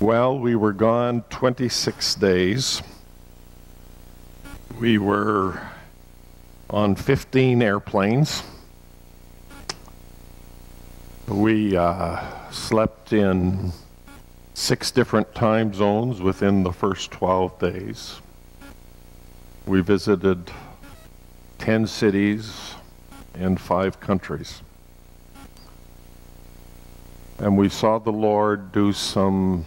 Well, we were gone 26 days. We were on 15 airplanes. We uh, slept in six different time zones within the first 12 days. We visited 10 cities and five countries. And we saw the Lord do some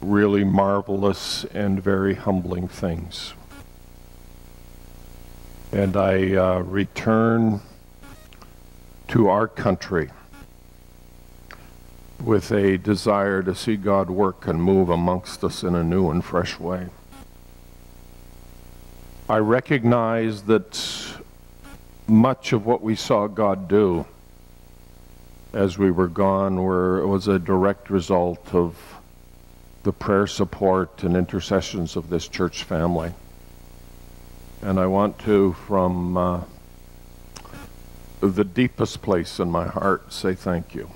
really marvelous and very humbling things. And I uh, return to our country with a desire to see God work and move amongst us in a new and fresh way. I recognize that much of what we saw God do as we were gone were, was a direct result of the prayer support and intercessions of this church family. And I want to, from uh, the deepest place in my heart, say thank you.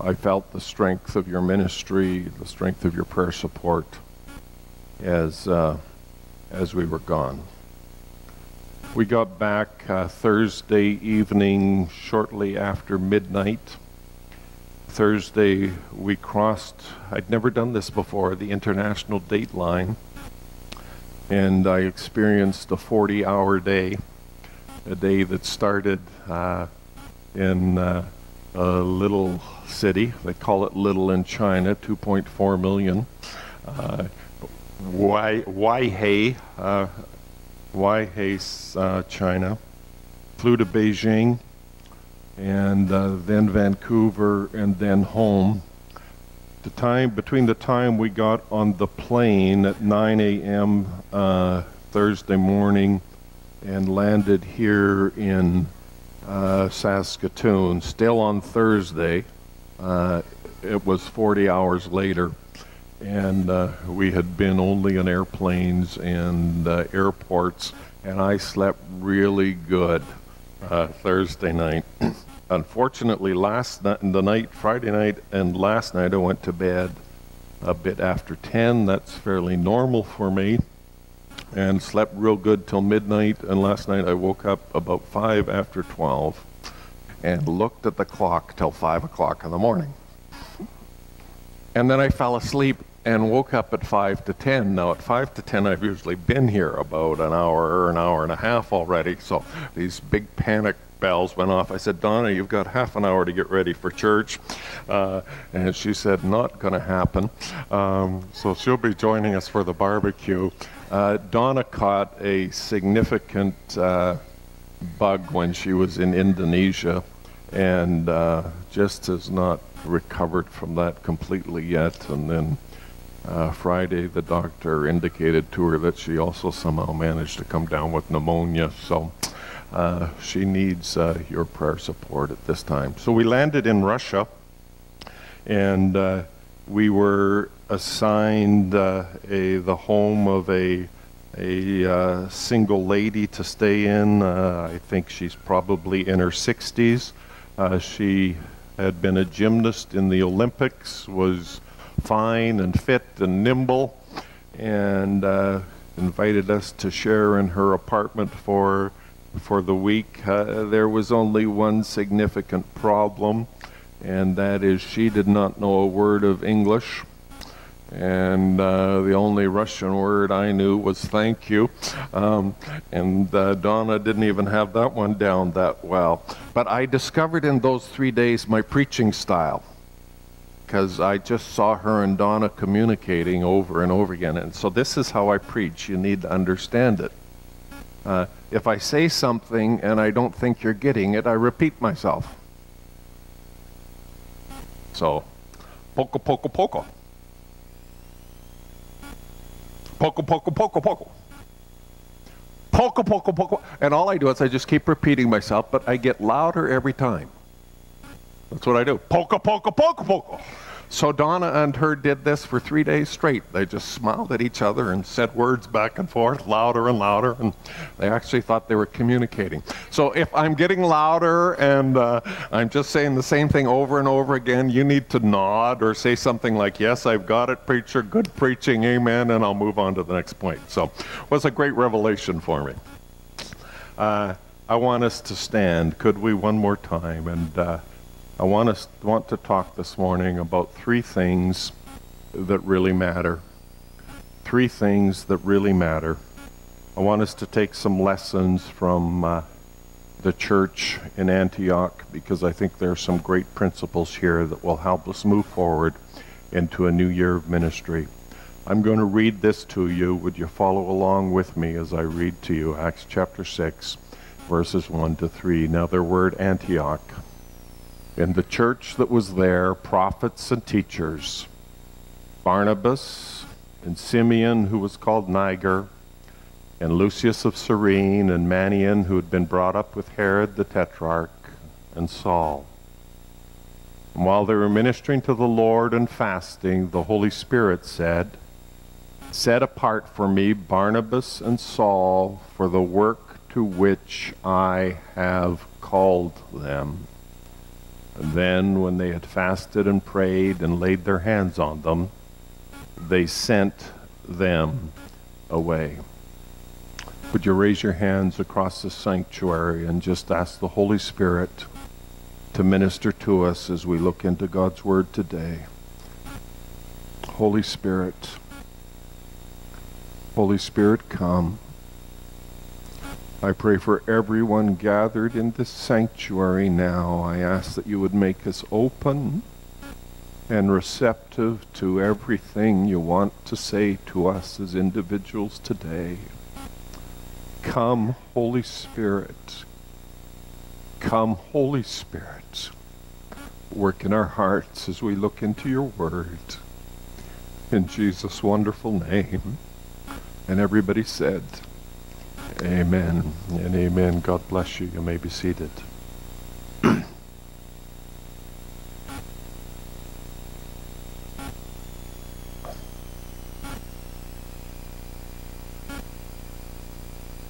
I felt the strength of your ministry, the strength of your prayer support as, uh, as we were gone. We got back uh, Thursday evening, shortly after midnight. Thursday, we crossed, I'd never done this before, the international date line. And I experienced a 40 hour day, a day that started uh, in uh, a little city. They call it Little in China, 2.4 million. Uh, Weihai, uh, Weihai, uh, China. Flew to Beijing and uh, then Vancouver and then home. The time between the time we got on the plane at 9 a.m. Uh, Thursday morning and landed here in uh, Saskatoon, still on Thursday, uh, it was 40 hours later and uh, we had been only in airplanes and uh, airports, and I slept really good Thursday night. Unfortunately, last night, the night, Friday night, and last night, I went to bed a bit after 10. That's fairly normal for me, and slept real good till midnight. And last night, I woke up about 5 after 12 and looked at the clock till 5 o'clock in the morning. And then I fell asleep and woke up at 5 to 10. Now, at 5 to 10, I've usually been here about an hour or an hour and a half already. So these big panic bells went off. I said, Donna, you've got half an hour to get ready for church. Uh, and she said, not going to happen. Um, so she'll be joining us for the barbecue. Uh, Donna caught a significant uh, bug when she was in Indonesia and uh, just has not recovered from that completely yet. And then uh, Friday, the doctor indicated to her that she also somehow managed to come down with pneumonia. So uh, she needs uh, your prayer support at this time. So we landed in Russia, and uh, we were assigned uh, a the home of a a uh, single lady to stay in. I think she's probably in her 60s. she had been a gymnast in the Olympics, was fine and fit and nimble, and uh, invited us to share in her apartment for for the week. Uh, there was only one significant problem, and that is she did not know a word of English. And uh, the only Russian word I knew was thank you. Um, and uh, Donna didn't even have that one down that well. But I discovered in those three days my preaching style because I just saw her and Donna communicating over and over again. And so this is how I preach. You need to understand it. Uh, if I say something and I don't think you're getting it, I repeat myself. So, poco, poco, poco. Poco, poco, poco, poco. Poco, poco, poco. And all I do is I just keep repeating myself, but I get louder every time. That's what I do. Poco, poco, poco, poco. So Donna and her did this for three days straight. They just smiled at each other and said words back and forth, louder and louder, and they actually thought they were communicating. So if I'm getting louder and uh, I'm just saying the same thing over and over again, you need to nod or say something like, Yes, I've got it, preacher, good preaching, amen, and I'll move on to the next point. So it was a great revelation for me. Uh, I want us to stand. Could we one more time? And uh, I want us want to talk this morning about three things that really matter. Three things that really matter. I want us to take some lessons from uh, the church in Antioch because I think there are some great principles here that will help us move forward into a new year of ministry. I'm going to read this to you. Would you follow along with me as I read to you Acts chapter 6, verses 1 to 3? Now, there word Antioch in the church that was there prophets and teachers Barnabas and Simeon, who was called Niger, and Lucius of Cyrene, and Manaen, who had been brought up with Herod the Tetrarch, and Saul. And while they were ministering to the Lord and fasting, the Holy Spirit said, Set apart for me Barnabas and Saul for the work to which I have called them. And then, when they had fasted and prayed and laid their hands on them, they sent them away. Would you raise your hands across the sanctuary and just ask the Holy Spirit to minister to us as we look into God's Word today? Holy Spirit, Holy Spirit, come. I pray for everyone gathered in this sanctuary now. I ask that you would make us open and receptive to everything you want to say to us as individuals today. Come, Holy Spirit. Come, Holy Spirit. Work in our hearts as we look into your word. In Jesus' wonderful name. And everybody said, Amen and amen. God bless you. You may be seated.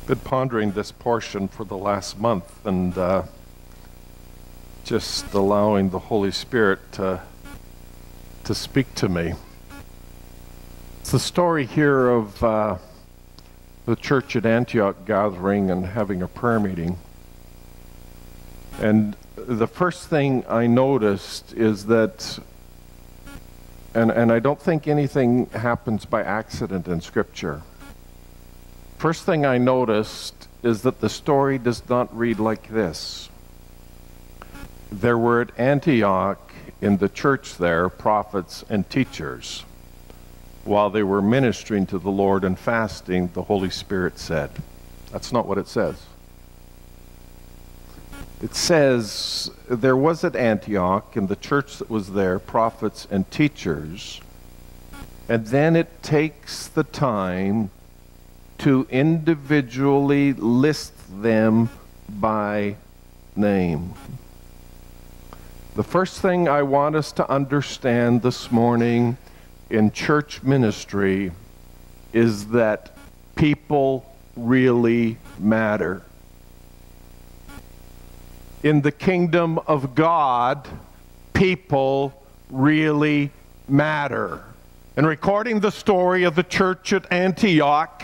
Been pondering this portion for the last month and uh, just allowing the Holy Spirit to, to speak to me. It's the story here of. Uh, the church at Antioch gathering and having a prayer meeting. And the first thing I noticed is that, and, and I don't think anything happens by accident in Scripture. First thing I noticed is that the story does not read like this. There were at Antioch in the church there prophets and teachers while they were ministering to the Lord and fasting, the Holy Spirit said. That's not what it says. It says there was at Antioch, in the church that was there, prophets and teachers. And then it takes the time to individually list them by name. The first thing I want us to understand this morning in church ministry is that people really matter. In the kingdom of God, people really matter. And recording the story of the church at Antioch,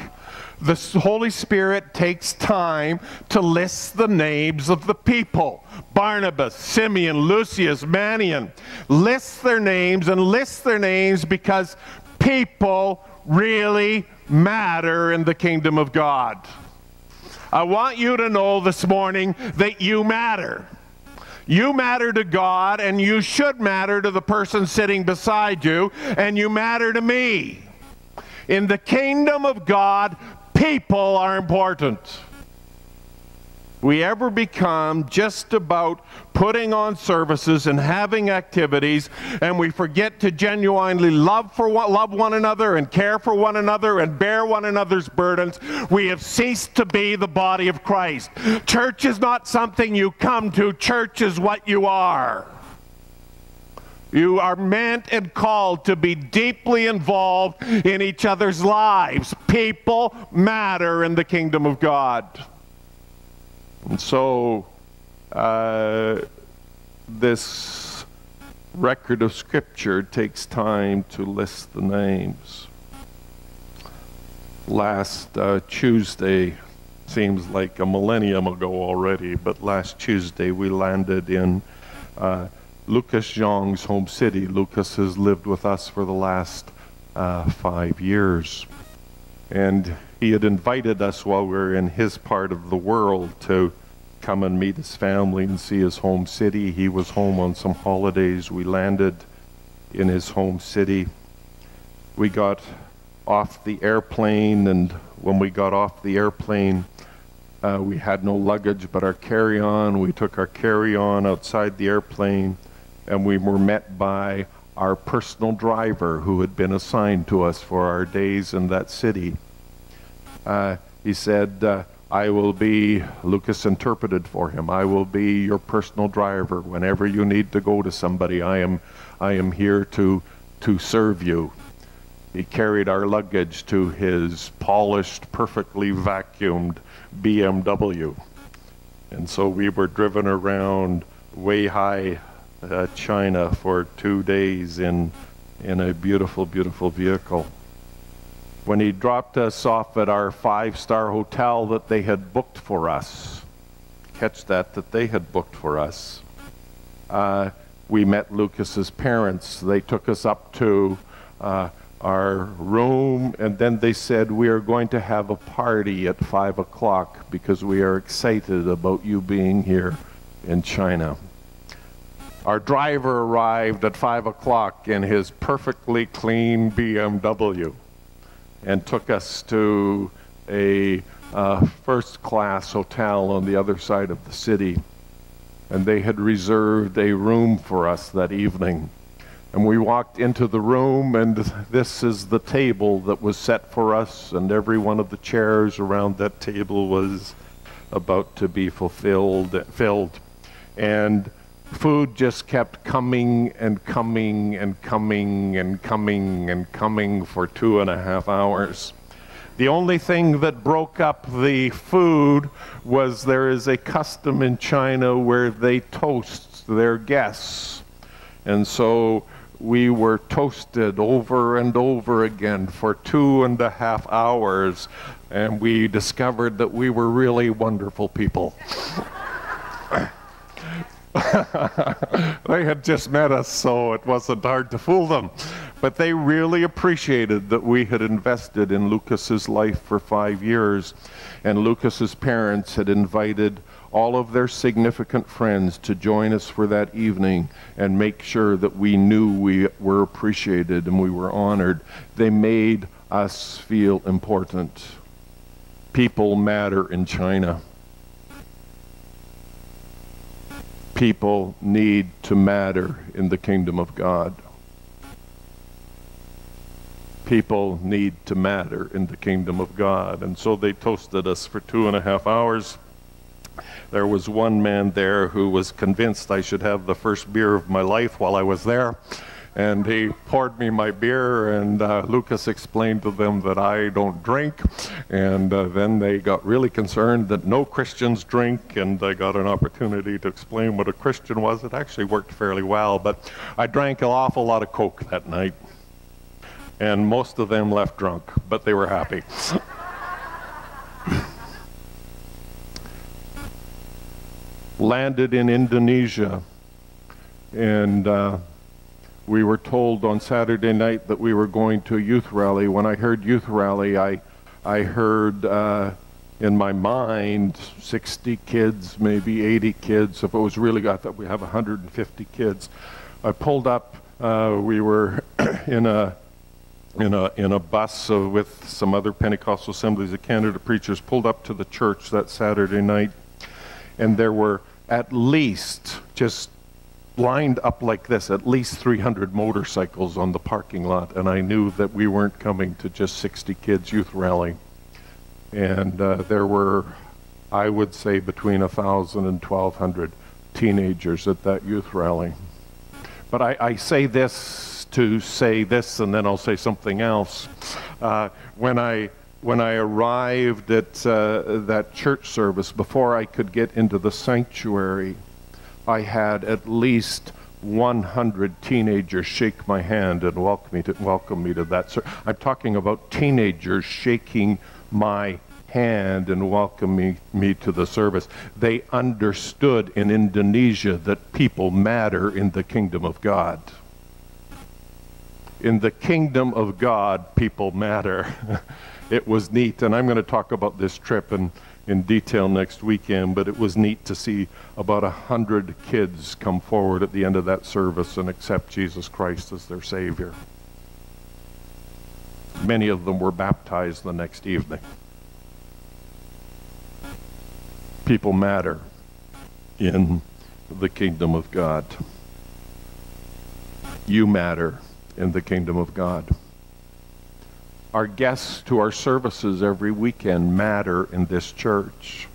the Holy Spirit takes time to list the names of the people. Barnabas, Simeon, Lucius, Manaen. Lists their names and lists their names because people really matter in the kingdom of God. I want you to know this morning that you matter. You matter to God, and you should matter to the person sitting beside you, and you matter to me. In the kingdom of God, people are important. We ever become just about putting on services and having activities, and we forget to genuinely love for one, love one another and care for one another and bear one another's burdens. We have ceased to be the body of Christ. Church is not something you come to. Church is what you are. You are meant and called to be deeply involved in each other's lives. People matter in the kingdom of God. And so, uh, this record of Scripture takes time to list the names. Last uh, Tuesday, seems like a millennium ago already, but last Tuesday we landed in uh, Lucas Zhang's home city. Lucas has lived with us for the last uh, five years. And he had invited us while we were in his part of the world to come and meet his family and see his home city. He was home on some holidays. We landed in his home city. We got off the airplane, and when we got off the airplane, uh, we had no luggage but our carry on. We took our carry on outside the airplane, and we were met by our personal driver who had been assigned to us for our days in that city. Uh, he said, uh, I will be, Lucas interpreted for him, I will be your personal driver. Whenever you need to go to somebody, I am, I am here to, to serve you. He carried our luggage to his polished, perfectly vacuumed BMW. And so we were driven around Weihai, uh, China for two days in, in a beautiful, beautiful vehicle. When he dropped us off at our five star hotel that they had booked for us, catch that, that they had booked for us, uh, we met Lucas's parents. They took us up to uh, our room, and then they said, We are going to have a party at 5 o'clock because we are excited about you being here in China. Our driver arrived at 5 o'clock in his perfectly clean BMW and took us to a uh, first class hotel on the other side of the city. And they had reserved a room for us that evening. And we walked into the room, and this is the table that was set for us, and every one of the chairs around that table was about to be fulfilled, filled. And food just kept coming and coming and coming and coming and coming for two and a half hours. The only thing that broke up the food was there is a custom in China where they toast their guests. And so we were toasted over and over again for two and a half hours, and we discovered that we were really wonderful people. they had just met us, so it wasn't hard to fool them. But they really appreciated that we had invested in Lucas's life for five years, and Lucas's parents had invited all of their significant friends to join us for that evening and make sure that we knew we were appreciated and we were honored. They made us feel important. People matter in China. People need to matter in the kingdom of God. People need to matter in the kingdom of God. And so they toasted us for two and a half hours. There was one man there who was convinced I should have the first beer of my life while I was there. And he poured me my beer, and uh, Lucas explained to them that I don't drink. And uh, then they got really concerned that no Christians drink, and I got an opportunity to explain what a Christian was. It actually worked fairly well, but I drank an awful lot of Coke that night. And most of them left drunk, but they were happy. landed in Indonesia, and uh, we were told on Saturday night that we were going to a youth rally. When I heard youth rally, I, I heard uh, in my mind 60 kids, maybe 80 kids. If it was really, I thought we have 150 kids. I pulled up. Uh, we were in a in a in a bus uh, with some other Pentecostal Assemblies of Canada preachers. Pulled up to the church that Saturday night, and there were at least just lined up like this, at least 300 motorcycles on the parking lot, and I knew that we weren't coming to just 60 kids youth rally. And uh, there were, I would say, between 1,000 and 1,200 teenagers at that youth rally. But I, I say this to say this, and then I'll say something else. Uh, when I when I arrived at uh, that church service, before I could get into the sanctuary, I had at least 100 teenagers shake my hand and welcome me to, welcome me to that. Sir, I'm talking about teenagers shaking my hand and welcoming me to the service. They understood in Indonesia that people matter in the kingdom of God. In the kingdom of God, people matter. it was neat. And I'm going to talk about this trip in, in detail next weekend, but it was neat to see about a hundred kids come forward at the end of that service and accept Jesus Christ as their Savior. Many of them were baptized the next evening. People matter in the kingdom of God. You matter in the kingdom of God our guests to our services every weekend matter in this church.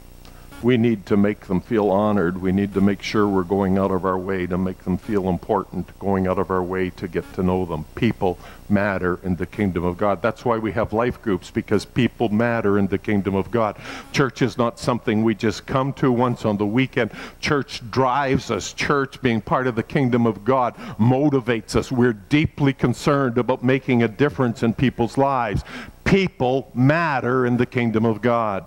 We need to make them feel honored. We need to make sure we're going out of our way to make them feel important, going out of our way to get to know them. People matter in the kingdom of God. That's why we have life groups, because people matter in the kingdom of God. Church is not something we just come to once on the weekend. Church drives us. Church, being part of the kingdom of God, motivates us. We're deeply concerned about making a difference in people's lives. People matter in the kingdom of God.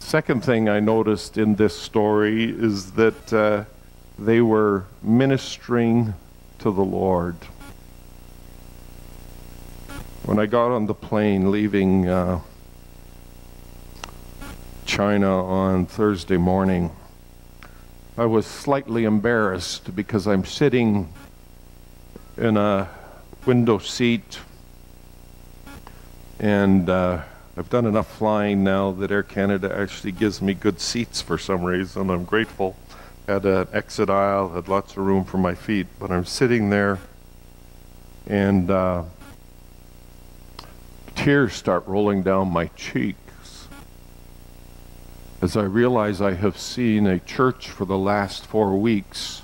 Second thing I noticed in this story is that uh, they were ministering to the Lord. When I got on the plane leaving uh, China on Thursday morning, I was slightly embarrassed because I'm sitting in a window seat and uh, I've done enough flying now that Air Canada actually gives me good seats for some reason. I'm grateful. Had an exit aisle, had lots of room for my feet, but I'm sitting there and uh, tears start rolling down my cheeks as I realize I have seen a church for the last four weeks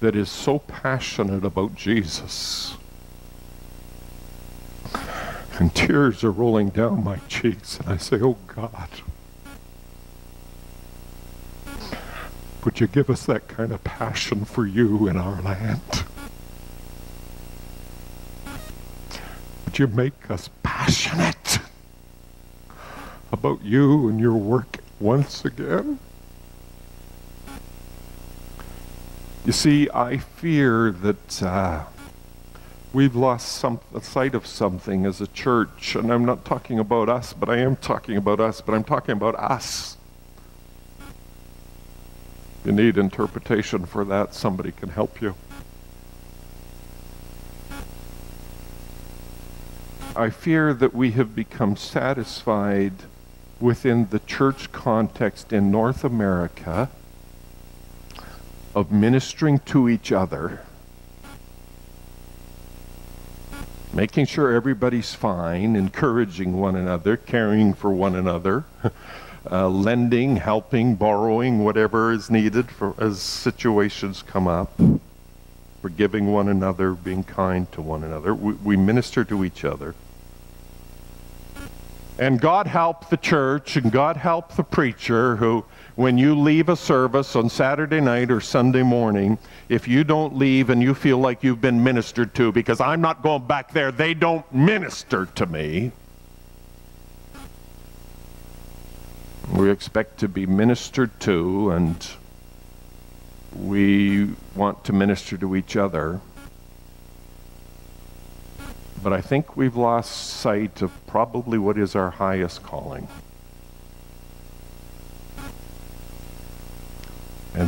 that is so passionate about Jesus and tears are rolling down my cheeks, and I say, Oh God, would you give us that kind of passion for you in our land? Would you make us passionate about you and your work once again? You see, I fear that. Uh, we've lost some, sight of something as a church. And I'm not talking about us, but I am talking about us, but I'm talking about us. You need interpretation for that, somebody can help you. I fear that we have become satisfied within the church context in North America of ministering to each other making sure everybody's fine, encouraging one another, caring for one another, uh, lending, helping, borrowing, whatever is needed for, as situations come up, forgiving one another, being kind to one another. We, we minister to each other. And God help the church and God help the preacher who when you leave a service on Saturday night or Sunday morning, if you don't leave and you feel like you've been ministered to, because I'm not going back there, they don't minister to me. We expect to be ministered to, and we want to minister to each other. But I think we've lost sight of probably what is our highest calling.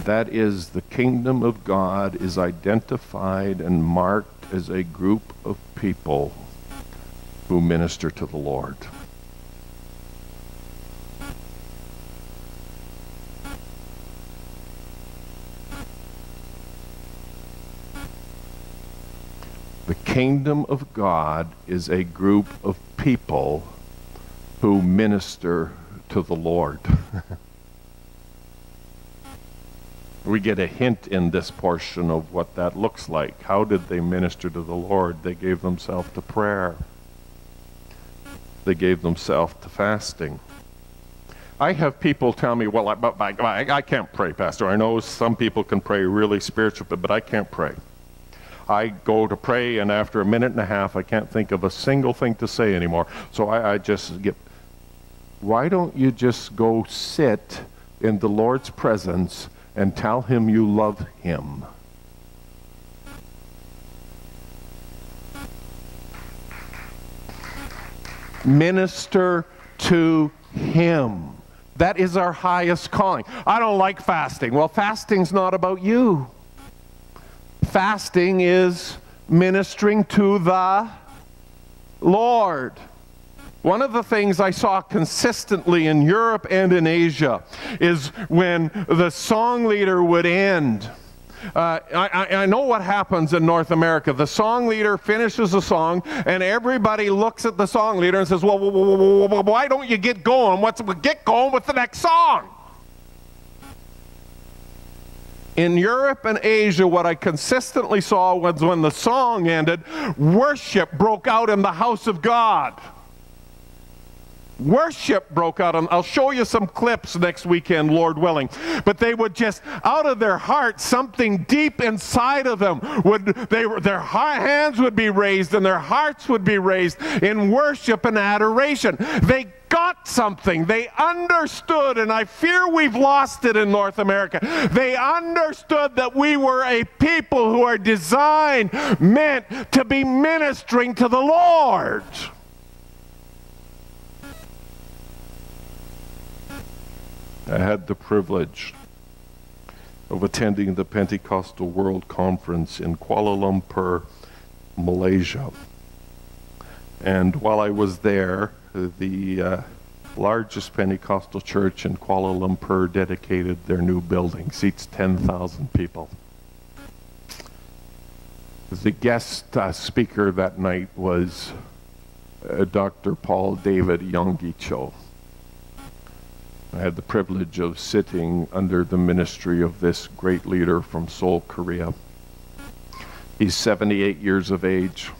That is the kingdom of God is identified and marked as a group of people who minister to the Lord. The kingdom of God is a group of people who minister to the Lord. We get a hint in this portion of what that looks like. How did they minister to the Lord? They gave themselves to prayer. They gave themselves to fasting. I have people tell me, well, I, I, I, can't pray, Pastor. I know some people can pray really spiritual, but I can't pray. I go to pray, and after a minute and a half, I can't think of a single thing to say anymore. So I, I just get. Why don't you just go sit in the Lord's presence and tell Him you love Him? Minister to Him. That is our highest calling. I don't like fasting. Well, fasting's not about you. Fasting is ministering to the Lord. One of the things I saw consistently in Europe and in Asia is when the song leader would end uh, I, I, know what happens in North America. The song leader finishes a song, and everybody looks at the song leader and says, well, why don't you get going? What's, get going with the next song. In Europe and Asia, what I consistently saw was when the song ended, worship broke out in the house of God. Worship broke out. And I'll show you some clips next weekend, Lord willing. But they would just, out of their heart, something deep inside of them would, they, their hands would be raised and their hearts would be raised in worship and adoration. They got something. They understood, and I fear we've lost it in North America. They understood that we were a people who are designed, meant to be ministering to the Lord. I had the privilege of attending the Pentecostal World Conference in Kuala Lumpur, Malaysia. And while I was there, the uh, largest Pentecostal church in Kuala Lumpur dedicated their new building, seats 10,000 people. The guest uh, speaker that night was uh, Dr. Paul David Yonggi Cho. I had the privilege of sitting under the ministry of this great leader from Seoul, Korea. He's 78 years of age.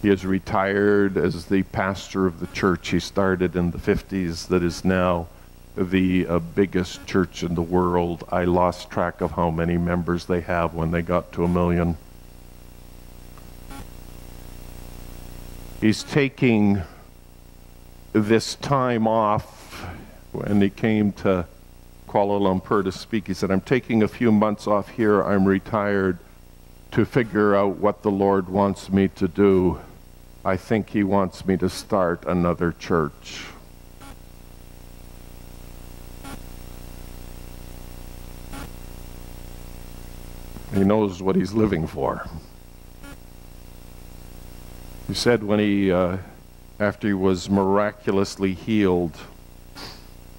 He is retired as the pastor of the church he started in the 50s, that is now the uh, biggest church in the world. I lost track of how many members they have when they got to a million. He's taking this time off when he came to Kuala Lumpur to speak, he said, I'm taking a few months off here. I'm retired to figure out what the Lord wants me to do. I think he wants me to start another church. He knows what he's living for. He said when he, uh, after he was miraculously healed,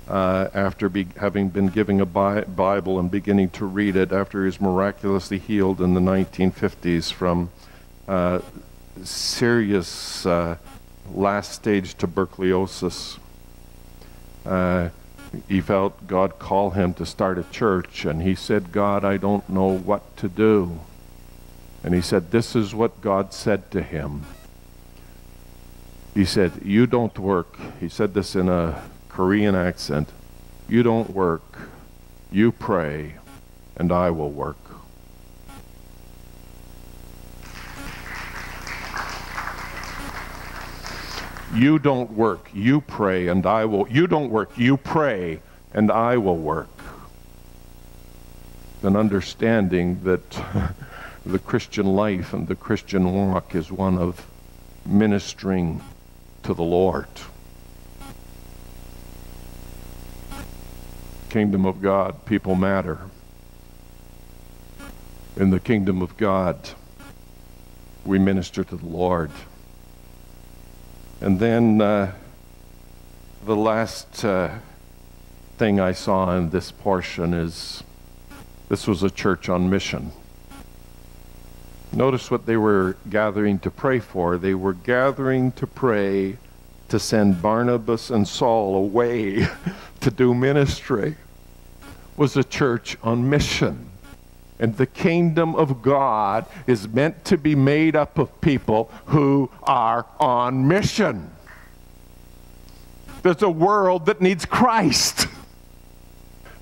uh, after be, having been given a Bi- Bible and beginning to read it after he was miraculously healed in the 1950s from uh, serious uh, last stage tuberculosis. Uh, he felt God call him to start a church, and he said, God, I don't know what to do. And he said, This is what God said to him. He said, You don't work. He said this in a Korean accent, you don't work, you pray, and I will work. You don't work, you pray, and I will. You don't work, you pray, and I will work. An understanding that the Christian life and the Christian walk is one of ministering to the Lord. Kingdom of God, people matter. In the kingdom of God, we minister to the Lord. And then uh, the last uh, thing I saw in this portion is this was a church on mission. Notice what they were gathering to pray for. They were gathering to pray to send Barnabas and Saul away to do ministry. Was a church on mission. And the kingdom of God is meant to be made up of people who are on mission. There's a world that needs Christ.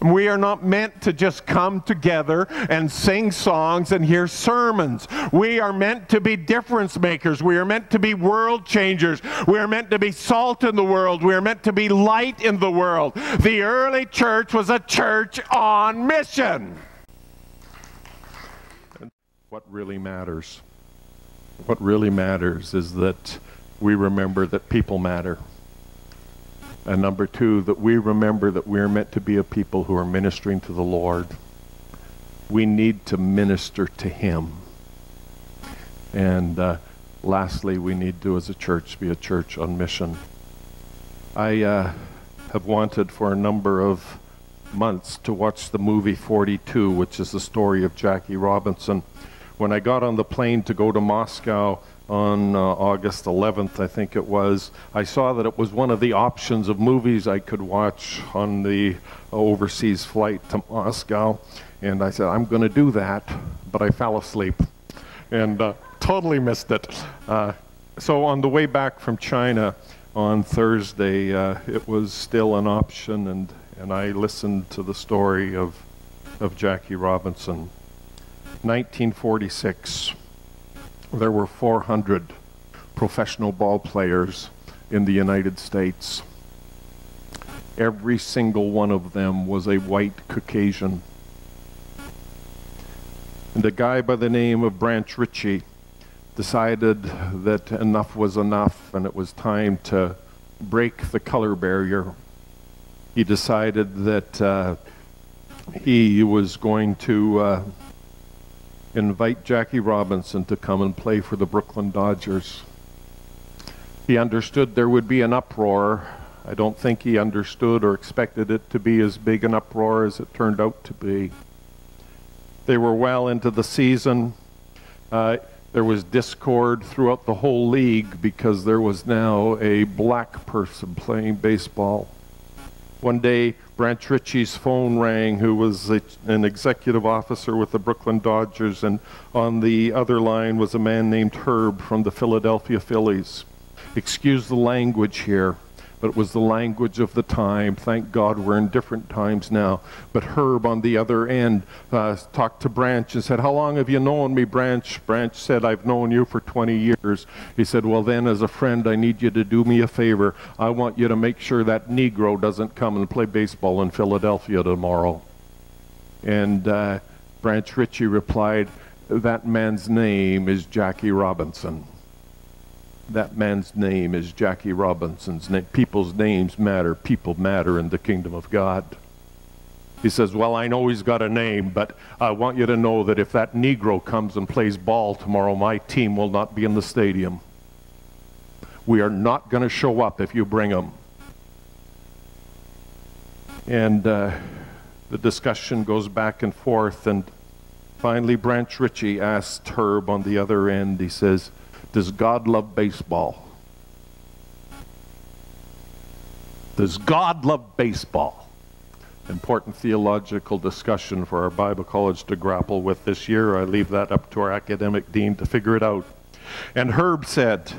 We are not meant to just come together and sing songs and hear sermons. We are meant to be difference makers. We are meant to be world changers. We are meant to be salt in the world. We are meant to be light in the world. The early church was a church on mission. What really matters? What really matters is that we remember that people matter. And number two, that we remember that we're meant to be a people who are ministering to the Lord. We need to minister to Him. And uh, lastly, we need to, as a church, be a church on mission. I uh, have wanted for a number of months to watch the movie 42, which is the story of Jackie Robinson. When I got on the plane to go to Moscow, on uh, August 11th, I think it was, I saw that it was one of the options of movies I could watch on the overseas flight to Moscow. And I said, I'm going to do that, but I fell asleep and uh, totally missed it. Uh, so on the way back from China on Thursday, uh, it was still an option, and, and I listened to the story of, of Jackie Robinson. 1946 there were 400 professional ball players in the United States. Every single one of them was a white Caucasian. And a guy by the name of Branch Rickey decided that enough was enough and it was time to break the color barrier. He decided that uh, he was going to uh, invite Jackie Robinson to come and play for the Brooklyn Dodgers. He understood there would be an uproar. I don't think he understood or expected it to be as big an uproar as it turned out to be. They were well into the season. Uh, there was discord throughout the whole league because there was now a black person playing baseball. One day, Branch Rickey's phone rang, who was a, an executive officer with the Brooklyn Dodgers, and on the other line was a man named Herb from the Philadelphia Phillies. Excuse the language here but it was the language of the time. Thank God we're in different times now. But Herb on the other end uh, talked to Branch and said, How long have you known me, Branch? Branch said, I've known you for 20 years. He said, Well, then, as a friend, I need you to do me a favor. I want you to make sure that Negro doesn't come and play baseball in Philadelphia tomorrow. And uh, Branch Rickey replied, That man's name is Jackie Robinson that man's name is Jackie Robinson's name. People's names matter. People matter in the kingdom of God. He says, Well, I know he's got a name, but I want you to know that if that Negro comes and plays ball tomorrow, my team will not be in the stadium. We are not going to show up if you bring him. And uh, the discussion goes back and forth, and finally, Branch Rickey asks Herb on the other end, he says, does God love baseball? Does God love baseball? Important theological discussion for our Bible college to grapple with this year. I leave that up to our academic dean to figure it out. And Herb said,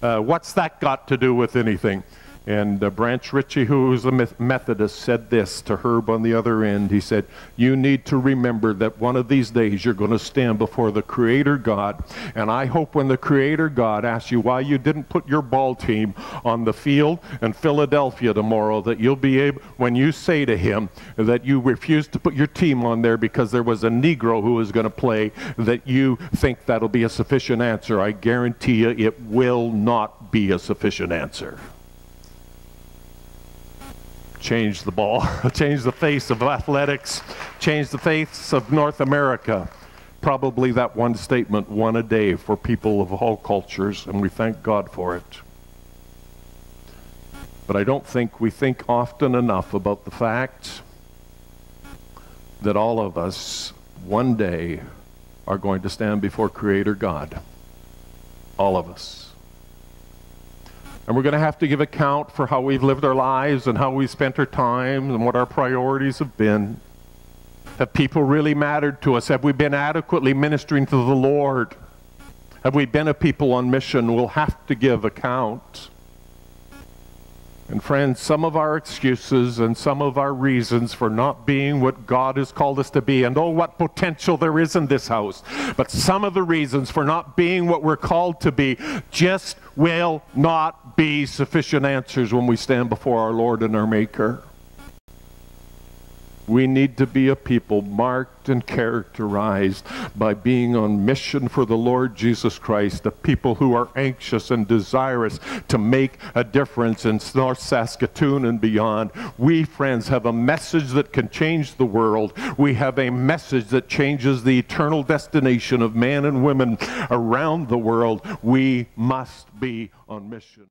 uh, What's that got to do with anything? And uh, Branch Rickey, who was a Methodist, said this to Herb on the other end. He said, You need to remember that one of these days you're going to stand before the Creator God. And I hope when the Creator God asks you why you didn't put your ball team on the field in Philadelphia tomorrow, that you'll be able, when you say to Him that you refused to put your team on there because there was a Negro who was going to play, that you think that'll be a sufficient answer. I guarantee you it will not be a sufficient answer change the ball, change the face of athletics, change the face of North America. Probably that one statement, one a day for people of all cultures, and we thank God for it. But I don't think we think often enough about the fact that all of us one day are going to stand before Creator God. All of us. And we're going to have to give account for how we've lived our lives and how we spent our time and what our priorities have been. Have people really mattered to us? Have we been adequately ministering to the Lord? Have we been a people on mission? We'll have to give account. And friends, some of our excuses and some of our reasons for not being what God has called us to be, and oh, what potential there is in this house, but some of the reasons for not being what we're called to be just will not be sufficient answers when we stand before our Lord and our Maker. We need to be a people marked and characterized by being on mission for the Lord Jesus Christ, a people who are anxious and desirous to make a difference in North Saskatoon and beyond. We, friends, have a message that can change the world. We have a message that changes the eternal destination of men and women around the world. We must be on mission.